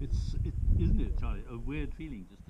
It's, it, isn't it, Charlie? A weird feeling just